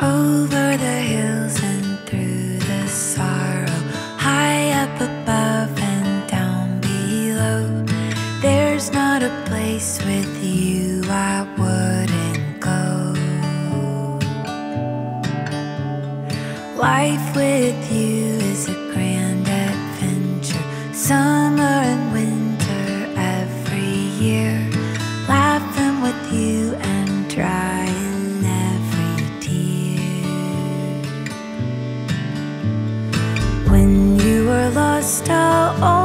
Over the hills and through the sorrow, high up above and down below. There's not a place with you I wouldn't go. Life with you is a grand adventure, summer and lost our